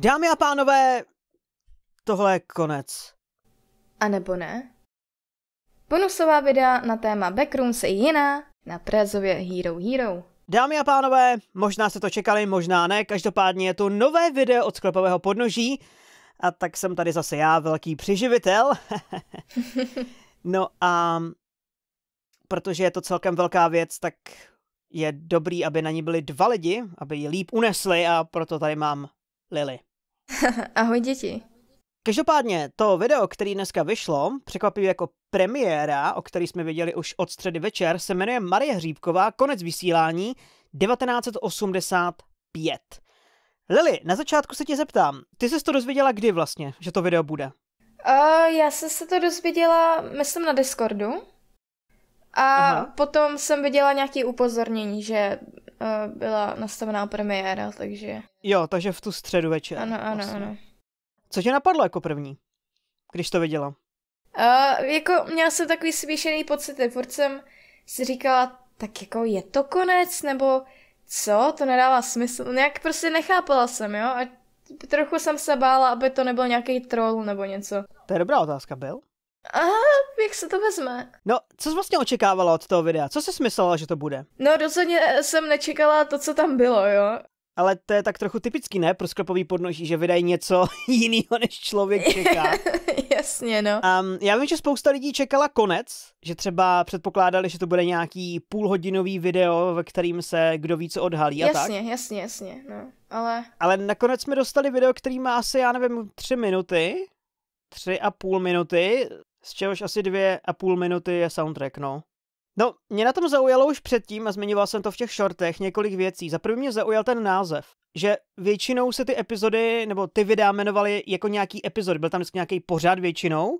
Dámy a pánové, tohle je konec. A nebo ne? Bonusová videa na téma Backrooms i jiná na Prezově Hero Hero. Dámy a pánové, možná se to čekali, možná ne, každopádně je to nové video od sklepového podnoží a tak jsem tady zase já, velký přiživitel. no a protože je to celkem velká věc, tak je dobrý, aby na ní byli dva lidi, aby ji líp unesli a proto tady mám Lily. Ahoj děti. Každopádně to video, který dneska vyšlo, překvapivě jako premiéra, o který jsme viděli už od středy večer, se jmenuje Marie Hříbková, konec vysílání 1985. Lily, na začátku se tě zeptám, ty jsi to dozvěděla kdy vlastně, že to video bude? Uh, já jsem se to dozvěděla, myslím, na Discordu. A Aha. potom jsem viděla nějaké upozornění, že uh, byla nastavená premiéra, takže... Jo, takže v tu středu večer. Ano, ano, vlastně. ano. Co tě napadlo jako první, když to viděla? Uh, jako měla jsem takový smíšený pocity, furt jsem si říkala, tak jako je to konec, nebo co, to nedává smysl, nějak prostě nechápala jsem, jo, a trochu jsem se bála, aby to nebyl nějaký troll nebo něco. To je dobrá otázka, byl? A jak se to vezme? No, co jsi vlastně očekávala od toho videa? Co jsi myslela, že to bude? No, rozhodně jsem nečekala to, co tam bylo, jo ale to je tak trochu typický, ne? Pro sklepový podnoží, že vydají něco jiného, než člověk čeká. Jasně, no. Um, já vím, že spousta lidí čekala konec, že třeba předpokládali, že to bude nějaký půlhodinový video, ve kterým se kdo ví, co odhalí jasně, a tak. Jasně, jasně, jasně, no. Ale... Ale nakonec jsme dostali video, který má asi, já nevím, tři minuty, tři a půl minuty, z čehož asi dvě a půl minuty je soundtrack, no. No, mě na tom zaujalo už předtím, a zmiňoval jsem to v těch shortech, několik věcí. Za první mě zaujal ten název, že většinou se ty epizody, nebo ty videa jmenovaly jako nějaký epizody, byl tam vždycky nějaký pořád většinou,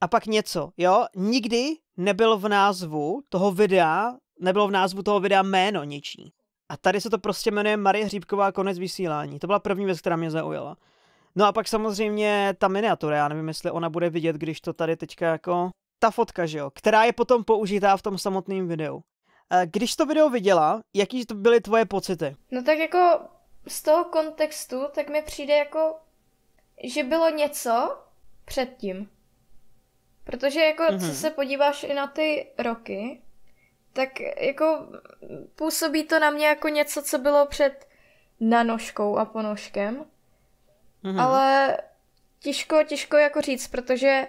a pak něco, jo? Nikdy nebyl v názvu toho videa, nebylo v názvu toho videa jméno něčí. A tady se to prostě jmenuje Marie Hříbková konec vysílání. To byla první věc, která mě zaujala. No a pak samozřejmě ta miniatura, já nevím, jestli ona bude vidět, když to tady teďka jako ta fotka, že jo, která je potom použitá v tom samotném videu. Když to video viděla, jaký to byly tvoje pocity? No tak jako z toho kontextu, tak mi přijde jako, že bylo něco předtím. Protože jako, mm-hmm. co mhm. se podíváš i na ty roky, tak jako působí to na mě jako něco, co bylo před nanožkou a ponožkem. Mm-hmm. Ale těžko, těžko jako říct, protože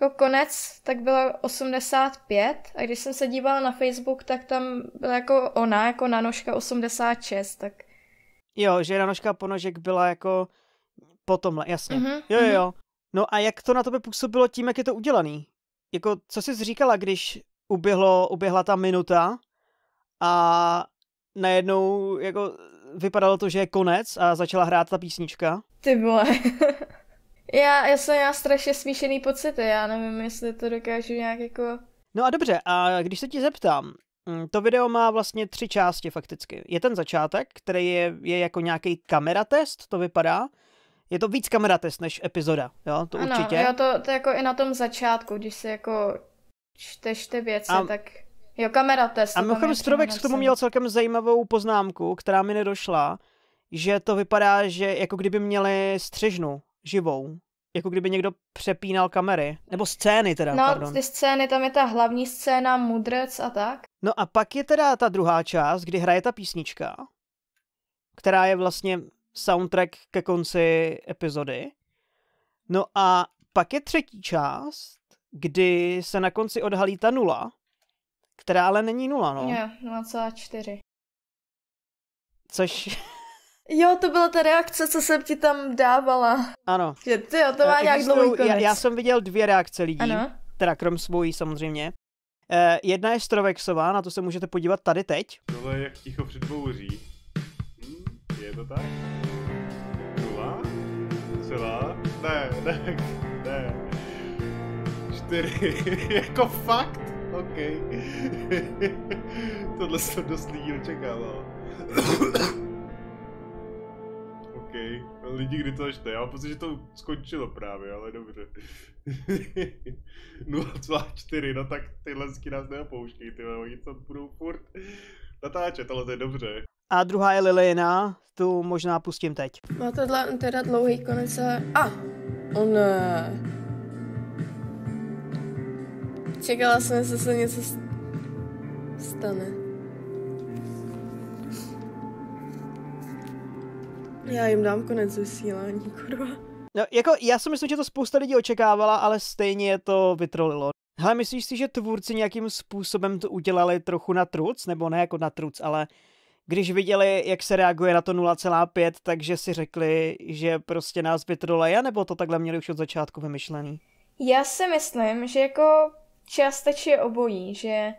jako konec, tak bylo 85 a když jsem se dívala na Facebook, tak tam byla jako ona, jako nanožka 86, tak... Jo, že nanožka ponožek byla jako po tomhle, jasně. Mm-hmm, jo, jo, jo. No a jak to na tebe působilo tím, jak je to udělaný? Jako, co jsi říkala, když uběhlo, uběhla ta minuta a najednou jako vypadalo to, že je konec a začala hrát ta písnička? Ty vole. Já, já jsem já strašně smíšený pocity, já nevím, jestli to dokážu nějak jako... No a dobře, a když se ti zeptám, mm, to video má vlastně tři části fakticky. Je ten začátek, který je, je jako nějaký kameratest, to vypadá. Je to víc kameratest než epizoda, jo, to ano, určitě. Jo, to, to jako i na tom začátku, když si jako čteš ty věci, a, tak jo, kameratest. A mimochodem Strovex k tomu měl celkem zajímavou poznámku, která mi nedošla, že to vypadá, že jako kdyby měli střižnu živou. Jako kdyby někdo přepínal kamery. Nebo scény teda, no, pardon. ty scény, tam je ta hlavní scéna, mudrec a tak. No a pak je teda ta druhá část, kdy hraje ta písnička, která je vlastně soundtrack ke konci epizody. No a pak je třetí část, kdy se na konci odhalí ta nula, která ale není nula, no. Jo, 0,4. Což Jo, to byla ta reakce, co jsem ti tam dávala. Ano. Že ty jo, to má nějak dlouhý konec. Já, já jsem viděl dvě reakce lidí, ano. teda krom svojí samozřejmě. Eh, jedna je Strovexová, na to se můžete podívat tady teď. Tohle je jak ticho před bouří. Hm, je to tak? Nula? Celá? Ne, ne, ne. Čtyři. jako fakt? OK. Tohle jsem dost lidí očekával. Lidi, kdy to čte. Já mám pocit, že to skončilo právě, ale dobře. 0,4, no tak tyhle nás neopouštějí, ty oni to budou furt natáčet, ale to je dobře. A druhá je Liliana, tu možná pustím teď. Má tohle teda dlouhý konec, ale... A! On... ne. Čekala jsem, že se něco stane. Já jim dám konec vysílání, kurva. No, jako, já si myslím, že to spousta lidí očekávala, ale stejně je to vytrolilo. Hele, myslíš si, že tvůrci nějakým způsobem to udělali trochu na truc, nebo ne jako na truc, ale když viděli, jak se reaguje na to 0,5, takže si řekli, že prostě nás vytroleje, nebo to takhle měli už od začátku vymyšlený? Já si myslím, že jako částečně obojí, že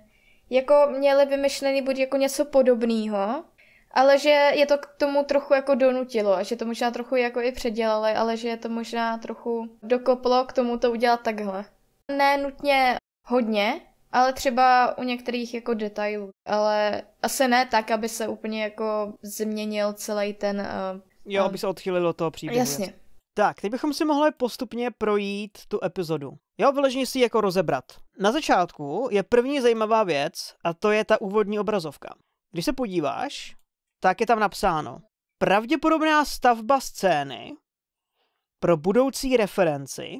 jako měli vymyšlený buď jako něco podobného, ale že je to k tomu trochu jako donutilo a že to možná trochu jako i předělali, ale že je to možná trochu dokoplo k tomu to udělat takhle. Ne nutně hodně, ale třeba u některých jako detailů, ale asi ne tak, aby se úplně jako změnil celý ten... Uh, jo, aby se odchylilo toho příběhu. Jasně. Tak, teď bychom si mohli postupně projít tu epizodu. Jo, vyloženě si jako rozebrat. Na začátku je první zajímavá věc a to je ta úvodní obrazovka. Když se podíváš, tak je tam napsáno pravděpodobná stavba scény pro budoucí referenci,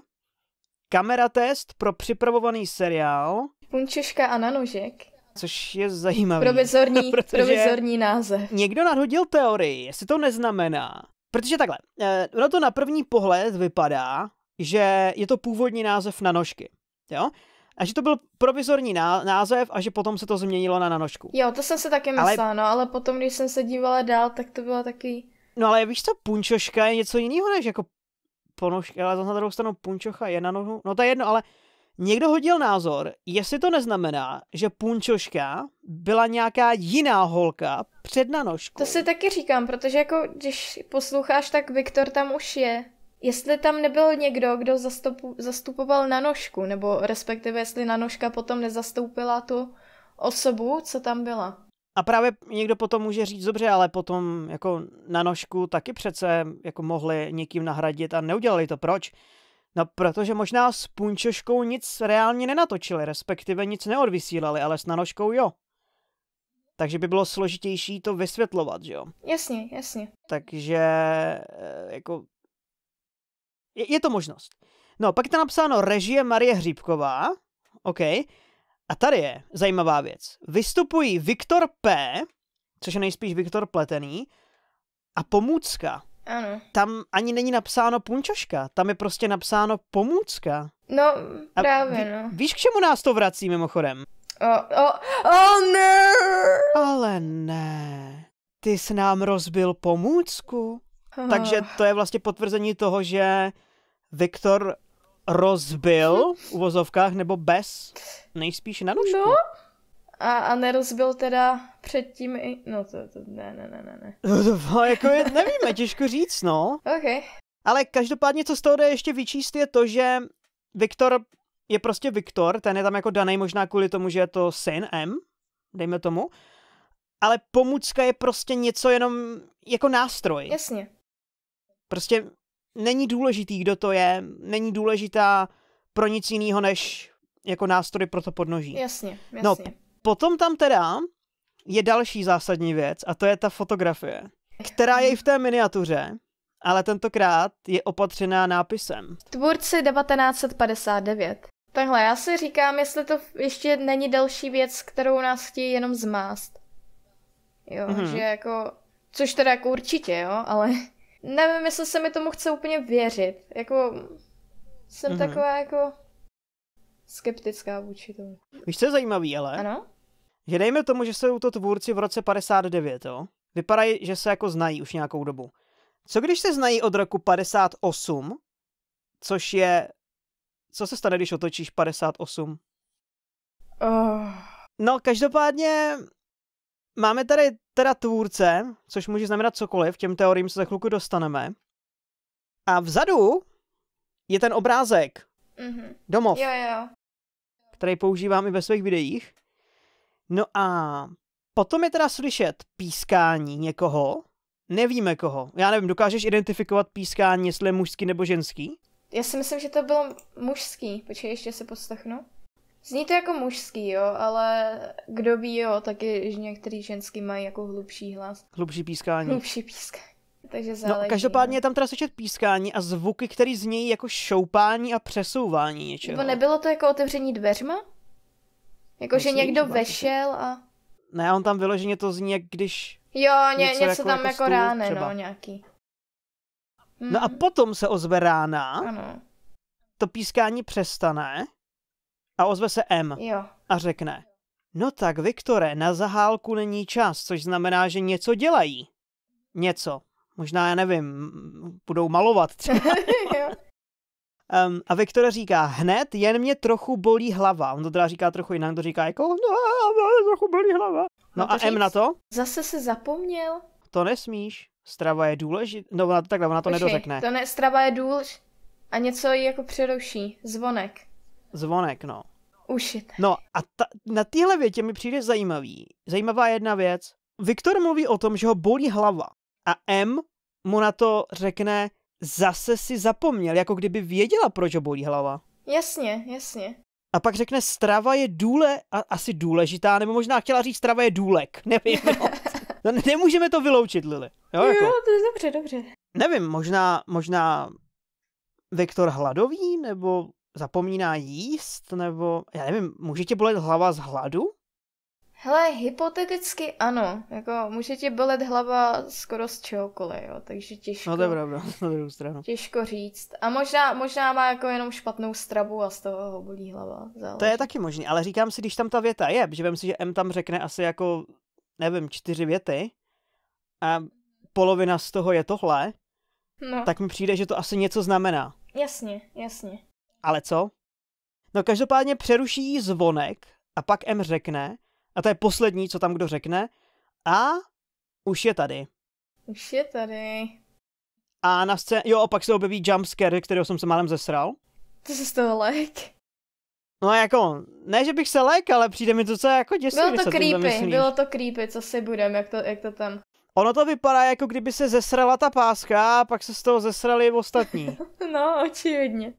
kamera test pro připravovaný seriál. Punčuška a nanožek. Což je zajímavé. Provizorní, provizorní název. Někdo nadhodil teorii, jestli to neznamená. Protože takhle, eh, ono to na první pohled vypadá, že je to původní název na nožky. Jo? A že to byl provizorní název a že potom se to změnilo na nanožku. Jo, to jsem se taky myslela, ale... no, ale potom, když jsem se dívala dál, tak to bylo taky... No ale víš co, punčoška je něco jiného než jako ponožka, ale zase na druhou stranu punčocha je na nohu, no to je jedno, ale někdo hodil názor, jestli to neznamená, že punčoška byla nějaká jiná holka před nanožkou. To si taky říkám, protože jako když posloucháš, tak Viktor tam už je. Jestli tam nebyl někdo, kdo zastupu, zastupoval na nožku, nebo respektive jestli na nožka potom nezastoupila tu osobu, co tam byla. A právě někdo potom může říct, dobře, ale potom jako na nožku taky přece jako mohli někým nahradit a neudělali to. Proč? No, protože možná s punčoškou nic reálně nenatočili, respektive nic neodvysílali, ale s nanožkou jo. Takže by bylo složitější to vysvětlovat, že jo? Jasně, jasně. Takže eh, jako je, je to možnost. No, pak je tam napsáno režie Marie Hříbková. OK. A tady je zajímavá věc. Vystupují Viktor P., což je nejspíš Viktor Pletený, a pomůcka. Ano. Tam ani není napsáno punčoška, tam je prostě napsáno pomůcka. No, právě, ví, no. Víš, k čemu nás to vrací mimochodem? O, o, o ne! Ale ne. Ty jsi nám rozbil pomůcku. Oh. Takže to je vlastně potvrzení toho, že Viktor rozbil v uvozovkách nebo bez nejspíš na nožku. No. A, a nerozbil teda předtím i... No to, to ne, ne, ne, ne. ne. No, jako je, nevíme, těžko říct, no. OK. Ale každopádně, co z toho jde ještě vyčíst, je to, že Viktor je prostě Viktor, ten je tam jako daný možná kvůli tomu, že je to syn M, dejme tomu, ale pomůcka je prostě něco jenom jako nástroj. Jasně. Prostě není důležitý, kdo to je, není důležitá pro nic jiného, než jako nástroj pro to podnoží. Jasně, no, jasně. No, potom tam teda je další zásadní věc a to je ta fotografie, která je i v té miniatuře, ale tentokrát je opatřená nápisem. Tvůrci 1959. Takhle, já si říkám, jestli to ještě není další věc, kterou nás chtějí jenom zmást. Jo, mm-hmm. že jako, což teda jako určitě, jo, ale nevím, jestli se mi tomu chce úplně věřit. Jako, jsem mm-hmm. taková jako skeptická vůči tomu. Víš, co je zajímavý, ale? Ano? Že dejme tomu, že jsou to tvůrci v roce 59, jo? Vypadají, že se jako znají už nějakou dobu. Co když se znají od roku 58, což je... Co se stane, když otočíš 58? Oh. No, každopádně máme tady teda tvůrce, což může znamenat cokoliv, těm teoriím se za chvilku dostaneme. A vzadu je ten obrázek. Mm-hmm. Domov. Jo, jo. Který používám i ve svých videích. No a potom je teda slyšet pískání někoho, nevíme koho. Já nevím, dokážeš identifikovat pískání, jestli je mužský nebo ženský? Já si myslím, že to bylo mužský. Počkej, ještě se poslechnu. Zní to jako mužský, jo, ale kdo ví, jo, taky že některý ženský mají jako hlubší hlas. Hlubší pískání. Hlubší pískání. Takže záleží. No, každopádně je tam teda slyšet pískání a zvuky, které znějí jako šoupání a přesouvání něčeho. Nebo nebylo to jako otevření dveřma? Jako, že někdo Máš vešel a... Ne, on tam vyloženě to zní, jak když... Jo, ně, Něco něco, jako- tam jako jako, stůl ráne, třeba. no, nějaký. No a Mhm. potom se ozve rána, Ano, to pískání přestane a ozve se M jo. a řekne No tak, Viktore, na zahálku není čas, což znamená, že něco dělají. Něco. Možná, já nevím, budou malovat třeba. Um, a Viktor říká, hned jen mě trochu bolí hlava. On to teda říká trochu jinak, to říká jako, no, trochu bolí hlava. No to a M na to? Zase se zapomněl. To nesmíš. Strava je důležitá. No, ona to takhle, ona to Počkej, nedořekne. To ne, strava je důlež... A něco jí jako přeruší. Zvonek. Zvonek, no. Ušit. No a ta, na téhle větě mi přijde zajímavý. Zajímavá jedna věc. Viktor mluví o tom, že ho bolí hlava. A M mu na to řekne, zase si zapomněl, jako kdyby věděla, proč ho bolí hlava. Jasně, jasně. A pak řekne, strava je důle, a, asi důležitá, nebo možná chtěla říct, strava je důlek. Nevím, no. no ne- nemůžeme to vyloučit, Lily. Jo, jako, Jo, to je dobře, dobře. nevím, možná, možná Viktor hladový, nebo zapomíná jíst, nebo, já nevím, může tě bolet hlava z hladu? Hele, hypoteticky ano. Jako může ti bolet hlava skoro z čehokoliv, jo. Takže těžko. No to je pravda, na druhou stranu. Těžko říct. A možná, možná má jako jenom špatnou stravu a z toho ho bolí hlava. Záleží. To je taky možné, ale říkám si, když tam ta věta je, že vem si, že M tam řekne asi jako, nevím, čtyři věty a polovina z toho je tohle, No, tak mi přijde, že to asi něco znamená. jasně, jasně. Ale co? No každopádně přeruší jí zvonek a pak M řekne, a to je poslední, co tam kdo řekne, a už je tady. Už je tady. A na scéně, jo, a pak se objeví jumpscare, kterého jsem se málem zesral. To se z toho lek. No jako, ne, že bych se lek, ale přijde mi to docela jako děsivý, Bylo to creepy, bylo to creepy, co si budem, jak to, jak to tam. Ono to vypadá, jako kdyby se zesrala ta páska a pak se z toho zesrali ostatní. No, očividně.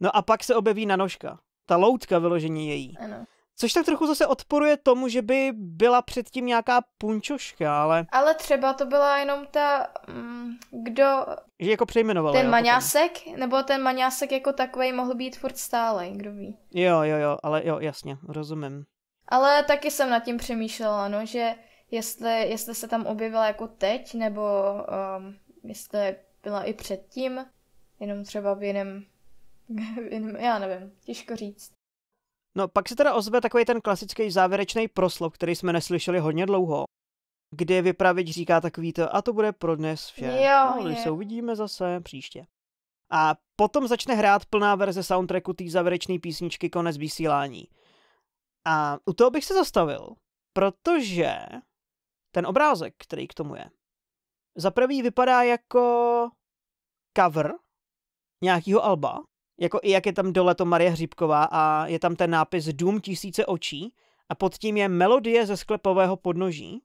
No a pak se objeví na nožka. Ta loutka vyložení její. Ano. Což tak trochu zase odporuje tomu, že by byla předtím nějaká punčoška, ale Ale třeba to byla jenom ta, mm, kdo, že jako přejmenovala. ten jo, maňásek, nebo ten maňásek jako takovej mohl být furt stále, kdo ví. potom. Jo, jo, jo, ale jo, jasně, rozumím. Ale taky jsem nad tím přemýšlela, no, že jestli, jestli se tam objevila jako teď, nebo um, jestli byla i předtím, jenom třeba v jiném, já nevím, těžko říct. No pak se teda ozve takový ten klasický závěrečný proslov, který jsme neslyšeli hodně dlouho, kdy vypravěč říká takový to, a to bude pro dnes vše. Jo, no, se uvidíme zase příště. A potom začne hrát plná verze soundtracku té závěrečné písničky Konec vysílání. A u toho bych se zastavil, protože ten obrázek, který k tomu je, za prvý vypadá jako cover nějakého alba, jako i jak je tam dole to Marie Hříbková a je tam ten nápis Dům tisíce očí a pod tím je melodie ze sklepového podnoží.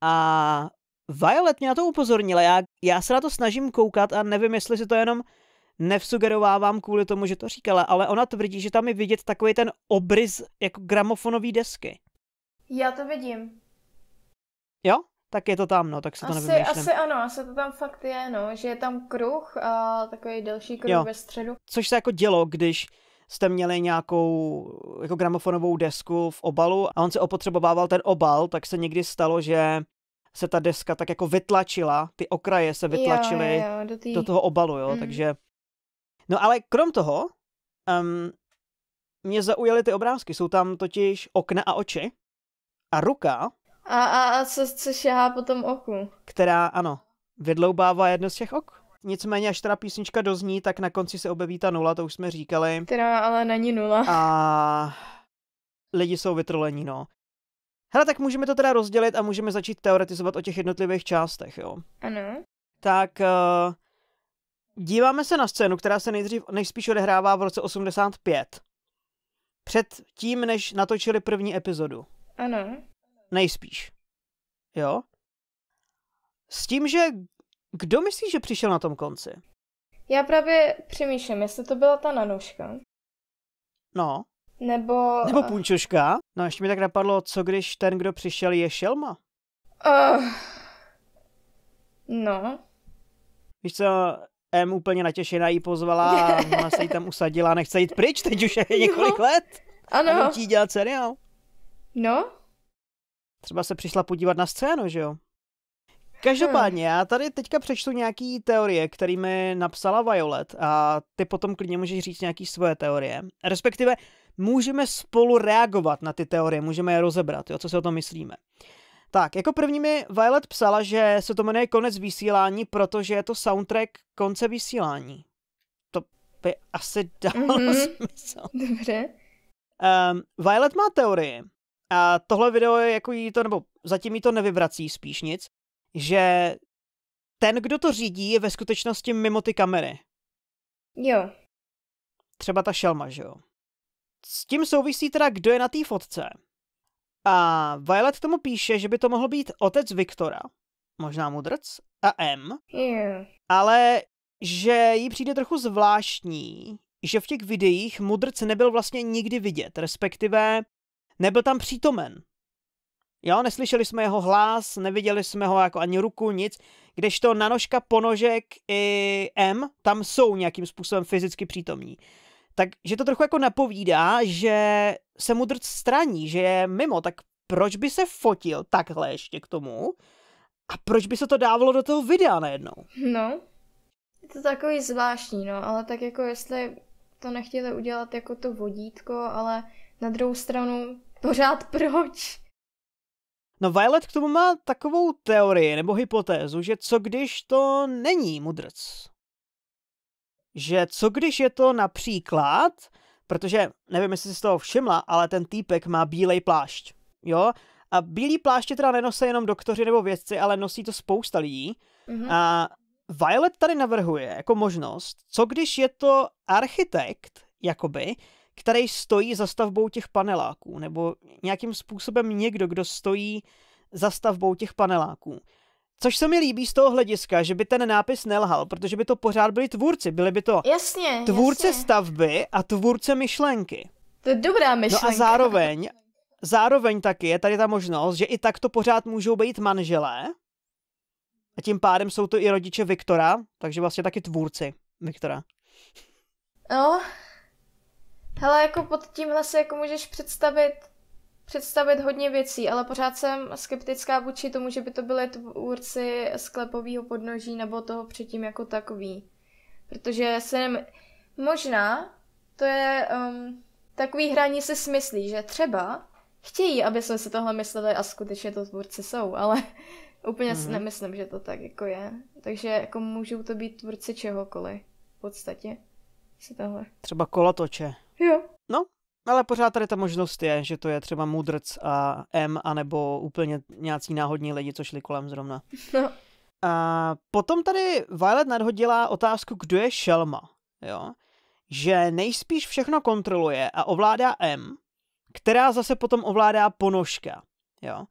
A Violet mě na to upozornila, já, já se na to snažím koukat a nevím, jestli si to jenom nevsugerovávám kvůli tomu, že to říkala, ale ona tvrdí, že tam je vidět takový ten obrys jako gramofonové desky. Já to vidím. Jo? Tak je to tam, no, tak si to Asi, nevymýšlím. asi ano, asi to tam fakt je, no, že je tam kruh a takový delší kruh Jo. ve středu. Což se jako dělo, když jste měli nějakou jako gramofonovou desku v obalu a on se opotřebovával ten obal, tak se někdy stalo, že se ta deska tak jako vytlačila, ty okraje se vytlačily jo, jo, do, tý... do toho obalu, jo, Mhm. takže... No ale krom toho, um, mě zaujaly ty obrázky, jsou tam totiž okna a oči a ruka, A, a, a co, co šahá po tom oku? která, ano, vydloubává jedno z těch ok. Nicméně, až teda písnička dozní, tak na konci se objeví ta nula, to už jsme říkali. Která ale není nula. A lidi jsou vytrolení, no. Hele, tak můžeme to teda rozdělit a můžeme začít teoretizovat o těch jednotlivých částech, jo. Ano. Tak uh, díváme se na scénu, která se nejdřív, nejspíš odehrává v roce 85. Před tím, než natočili první epizodu. Ano. Nejspíš. Jo? S tím, že kdo myslí, že přišel na tom konci? Já právě přemýšlím, jestli to byla ta nanožka. No. Nebo... Nebo punčoška. No ještě mi tak napadlo, co když ten, kdo přišel, je šelma. Uh, no. Víš co, M úplně natěšená jí pozvala a ona se jí tam usadila a nechce jít pryč, teď už je několik let. Ano. A nutí dělat seriál. No. Třeba se přišla podívat na scénu, že jo? Každopádně, já tady teďka přečtu nějaký teorie, kterými napsala Violet a ty potom klidně můžeš říct nějaký svoje teorie. Respektive můžeme spolu reagovat na ty teorie, můžeme je rozebrat, jo, co si o tom myslíme. Tak, jako první mi Violet psala, že se to jmenuje konec vysílání, protože je to soundtrack konce vysílání. To by asi dalo mm-hmm. smysl. Dobře. Um, Violet má teorii a tohle video je jako jí to, nebo zatím jí to nevyvrací spíš nic, že ten, kdo to řídí, je ve skutečnosti mimo ty kamery. Jo. Třeba ta šelma, že jo. S tím souvisí teda, kdo je na té fotce. A Violet tomu píše, že by to mohl být otec Viktora, možná Mudrc, a M, Jo. ale že jí přijde trochu zvláštní, že v těch videích Mudrc nebyl vlastně nikdy vidět, respektive nebyl tam přítomen. Jo, neslyšeli jsme jeho hlas, neviděli jsme ho jako ani ruku, nic, kdežto Nanožka, Ponožek i M tam jsou nějakým způsobem fyzicky přítomní. Takže to trochu jako napovídá, že se Mudrc straní, že je mimo, tak proč by se fotil takhle ještě k tomu a proč by se to dávalo do toho videa najednou? No. Je to takový zvláštní, no, ale tak jako jestli to nechtěli udělat jako to vodítko, ale na druhou stranu pořád proč? No Violet k tomu má takovou teorii nebo hypotézu, že co když to není mudrc? Že co když je to například, protože nevím, jestli jsi z toho všimla, ale ten týpek má bílej plášť, jo? A bílý pláště teda nenosí jenom doktoři nebo vědci, ale nosí to spousta lidí. Mhm. A Violet tady navrhuje jako možnost, co když je to architekt, jakoby, který stojí za stavbou těch paneláků, nebo nějakým způsobem někdo, kdo stojí za stavbou těch paneláků. Což se mi líbí z toho hlediska, že by ten nápis nelhal, protože by to pořád byli tvůrci. Byli by to Jasně, tvůrce jasně. stavby a tvůrce myšlenky. To je dobrá No myšlenka. a zároveň, zároveň taky je tady ta možnost, že i tak to pořád můžou být manželé. A tím pádem jsou to i rodiče Viktora, takže vlastně taky tvůrci Viktora. No. Hele, jako pod tímhle si jako můžeš představit představit hodně věcí, ale pořád jsem skeptická vůči tomu, že by to byly tvůrci sklepového podnoží nebo toho předtím jako takový. Protože jsem možná, to je um, takový hraní si smyslí, že třeba chtějí, aby jsme si tohle mysleli a skutečně to tvůrci jsou, ale úplně mm-hmm. si nemyslím, že to tak jako je. Takže jako můžou to být tvůrci čehokoliv v podstatě. Si tohle. Třeba kolotoče. Jo. No, ale pořád tady ta možnost je, že to je třeba Mudrc a M, anebo úplně nějací náhodní lidi, co šli kolem zrovna. No. A potom tady Violet nadhodila otázku, kdo je šelma, jo? Že nejspíš všechno kontroluje a ovládá M, která zase potom ovládá ponožka, jo?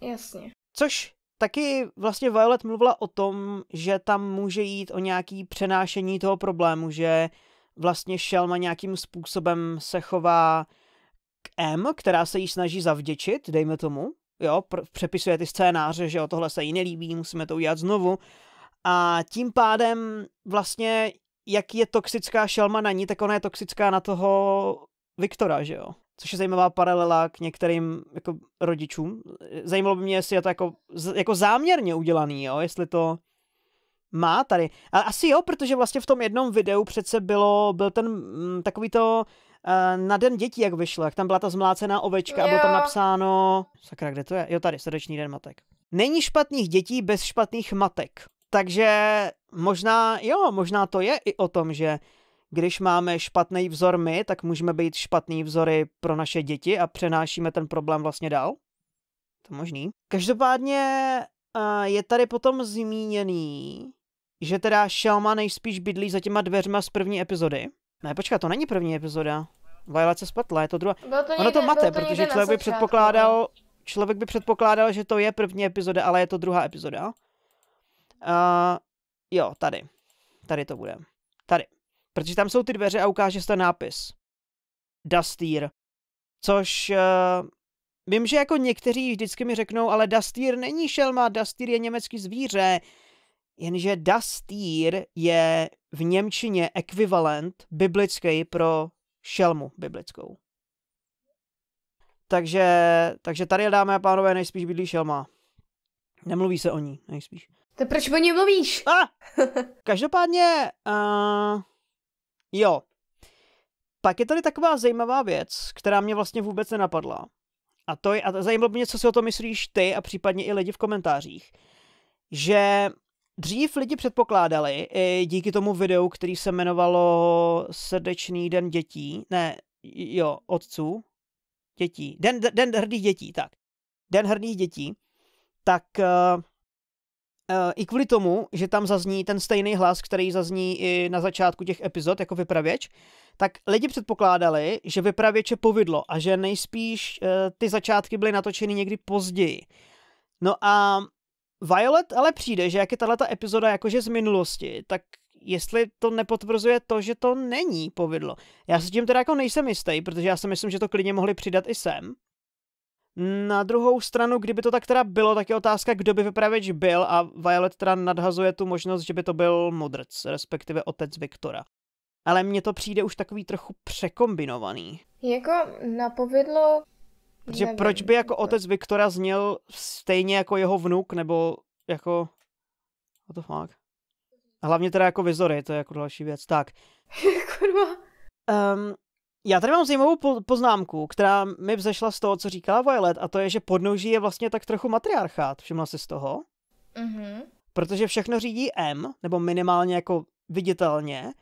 Jasně. Což taky vlastně Violet mluvila o tom, že tam může jít o nějaký přenášení toho problému, že vlastně Shelma nějakým způsobem se chová k M, která se jí snaží zavděčit, dejme tomu, jo, pr- přepisuje ty scénáře, že jo, tohle se jí nelíbí, musíme to udělat znovu. A tím pádem vlastně, jak je toxická Shelma na ní, tak ona je toxická na toho Viktora, že jo. Což je zajímavá paralela k některým jako rodičům. Zajímalo by mě, jestli je to jako, jako záměrně udělaný, jo, jestli to má tady. Ale asi jo, protože vlastně v tom jednom videu přece bylo, byl ten mm, takový to uh, na den dětí, jak vyšlo, jak tam byla ta zmlácená ovečka a bylo tam Jo. napsáno, sakra, kde to je? Jo, tady, srdečný den matek. Není špatných dětí bez špatných matek. Takže možná, jo, možná to je i o tom, že když máme špatný vzor my, tak můžeme být špatný vzory pro naše děti a přenášíme ten problém vlastně dál. To možný. Každopádně uh, je tady potom zmíněný, že teda Shelma nejspíš bydlí za těma dveřma z první epizody. Ne, počkat, to není první epizoda. Violet se spletla, je to druhá. Bylo to Ono někde, to mate, to protože člověk by předpokládal, člověk by předpokládal, že to je první epizoda, ale je to druhá epizoda. Uh, jo, tady. Tady to bude. Tady. Protože tam jsou ty dveře a ukáže se ten nápis. Dustír. Což uh, vím, že jako někteří vždycky mi řeknou, ale Dustír není šelma, Dustír je německý zvíře. Jenže Dustír je v Němčině ekvivalent biblický pro šelmu biblickou. Takže, takže tady, dámy a pánové, nejspíš bydlí šelma. Nemluví se o ní, nejspíš. To proč o ní mluvíš? A! Každopádně, uh, jo. Pak je tady taková zajímavá věc, která mě vlastně vůbec nenapadla. A to je, a zajímalo mě, co si o to myslíš ty a případně i lidi v komentářích. Že dřív lidi předpokládali, i díky tomu videu, který se jmenovalo Srdečný den dětí, ne, jo, otců, dětí, den, den hrdých dětí, tak. Den hrdých dětí, tak uh, uh, i kvůli tomu, že tam zazní ten stejný hlas, který zazní i na začátku těch epizod jako vypravěč, tak lidi předpokládali, že vypravěč je povidlo a že nejspíš uh, ty začátky byly natočeny někdy později. No a Violet ale přijde, že jak je tato epizoda jakože z minulosti, tak jestli to nepotvrzuje to, že to není povidlo. Já si tím teda jako nejsem jistý, protože já si myslím, že to klidně mohli přidat i sem. Na druhou stranu, kdyby to tak teda bylo, tak je otázka, kdo by vypravěč byl a Violet teda nadhazuje tu možnost, že by to byl modrc, respektive otec Viktora. Ale mně to přijde už takový trochu překombinovaný. Jako na povidlo... Protože nevím. proč by jako otec Viktora zněl stejně jako jeho vnuk, nebo jako... What the fuck? A hlavně teda jako Vizory, to je jako další věc. Tak, Kurva. Um, já tady mám zajímavou po- poznámku, která mi vzešla z toho, co říkala Violet, a to je, že podnoží je vlastně tak trochu matriarchát. Všimla jsi z toho? Mhm. Protože všechno řídí M, nebo minimálně jako viditelně,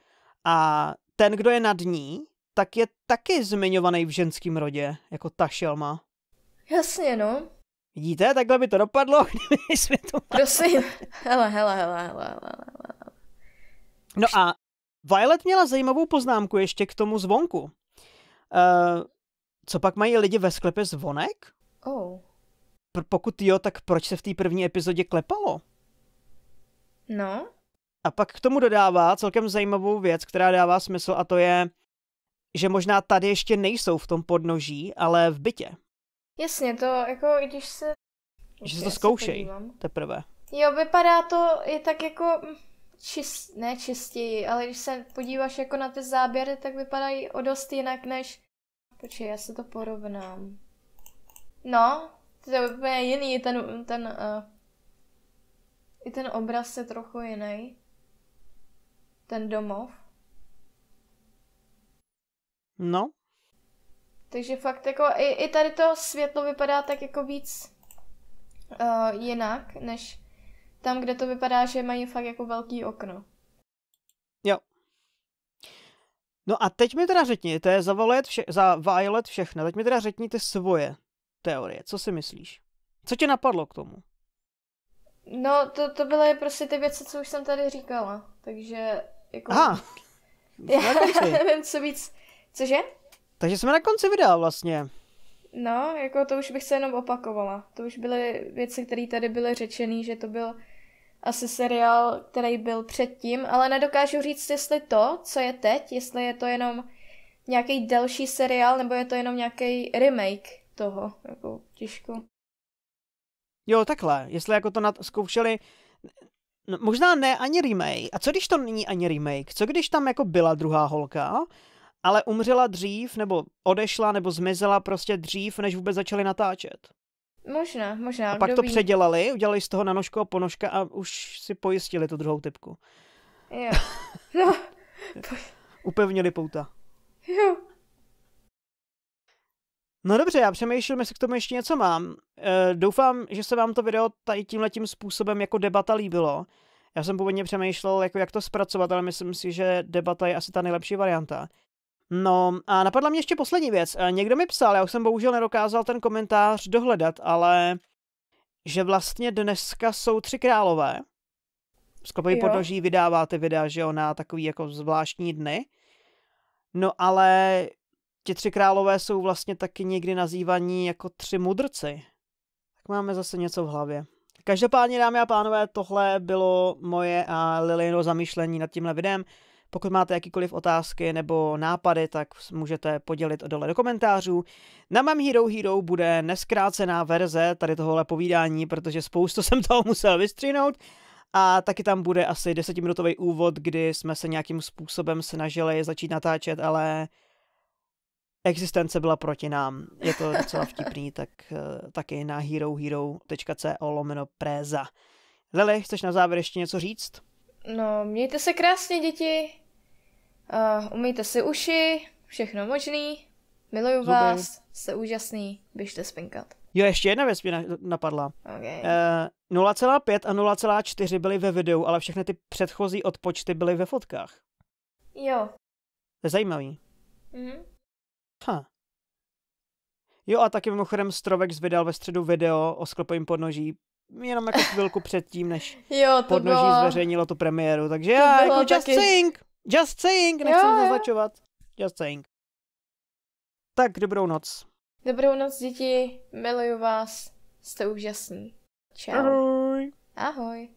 a ten, kdo je nad ní, tak je taky zmiňovaný v ženském rodě, jako ta šelma. Jasně, no. Vidíte, takhle by to dopadlo, kdyby jsme to... Prosím. hele, hele, hele, hele, hele. hele. No a Violet měla zajímavou poznámku ještě k tomu zvonku. Uh, co pak mají lidi ve sklepě zvonek? Oh. Pr- pokud jo, tak proč se v té první epizodě klepalo? No. A pak k tomu dodává celkem zajímavou věc, která dává smysl a to je, že možná tady ještě nejsou v tom podnoží, ale v bytě. Jasně, to jako, i když se... Že se to zkoušej podívám. teprve. Jo, vypadá to i tak jako mm, čist, ne čistěji, ale když se podíváš jako na ty záběry, tak vypadají o dost jinak než... Počkej, já se to porovnám. No, to je úplně jiný, ten, ten, uh, i ten obraz je trochu jiný. Ten domov. No, Takže fakt jako i, i tady to světlo vypadá tak jako víc uh, jinak, než tam, kde to vypadá, že mají fakt jako velký okno. jo. No a teď mi teda řekni, to je za Violet, vše, za Violet všechno, teď mi teda řekni ty svoje teorie, co si myslíš? Co tě napadlo k tomu? No, to, to byly prostě ty věci, co už jsem tady říkala. Takže jako... Aha, já nevím, co víc. Cože? takže jsme na konci videa vlastně. No, jako to už bych se jenom opakovala. To už byly věci, které tady byly řečený, že to byl asi seriál, který byl předtím, ale nedokážu říct, jestli to, co je teď, jestli je to jenom nějaký delší seriál, nebo je to jenom nějaký remake toho, jako těžko. Jo, takhle, jestli jako to zkoušeli, no, možná ne ani remake. A co když to není ani remake? Co když tam jako byla druhá holka, ale umřela dřív, nebo odešla, nebo zmizela prostě dřív, než vůbec začali natáčet? Možná, možná, A pak to ví. předělali, udělali z toho nanožku a ponožka a už si pojistili tu druhou typku. Jo. No, Upevnili pouta. jo. No dobře, já přemýšlím, jestli k tomu ještě něco mám. E, doufám, že se vám to video tady tímhletím způsobem jako debata líbilo. Já jsem původně přemýšlel, jako jak to zpracovat, ale myslím si, že debata je asi ta nejlepší varianta. No a napadla mě ještě poslední věc. E, někdo mi psal, já už jsem bohužel nedokázal ten komentář dohledat, ale že vlastně dneska jsou tři králové. Sklopový podnoží vydává ty videa, že jo, na takový jako zvláštní dny. No ale ti tři králové jsou vlastně taky někdy nazývaní jako tři mudrci. Tak máme zase něco v hlavě. Každopádně, dámy a pánové, tohle bylo moje a Lilino zamýšlení nad tímhle videem. Pokud máte jakýkoliv otázky nebo nápady, tak můžete podělit dole do komentářů. Na mém Hero Hero bude neskrácená verze tady tohohle povídání, protože spoustu jsem toho musel vystřihnout. A taky tam bude asi desetiminutový úvod, kdy jsme se nějakým způsobem snažili začít natáčet, ale existence byla proti nám. Je to docela vtipný, tak uh, taky na herohero.co lomeno préza. Lili, chceš na závěr ještě něco říct? No, mějte se krásně, děti. Uh, umýjte si uši, všechno možný. Miluju Zuby. vás, jste úžasný, běžte spinkat. Jo, ještě jedna věc mě napadla. Okay. Uh, 0,5 a 0,4 byly ve videu, ale všechny ty předchozí odpočty byly ve fotkách. Jo. To je zajímavý. Mhm. Ha. Jo a taky mimochodem Strovex vydal ve středu video o sklepovém podnoží, jenom jako chvilku předtím, než jo, to podnoží bylo... zveřejnilo tu premiéru, takže já jako just taky... saying, just saying, nechci jo, zaznačovat, just saying. Tak, dobrou noc. Dobrou noc, děti, miluju vás, jste úžasný. Čau. Ahoj. Ahoj.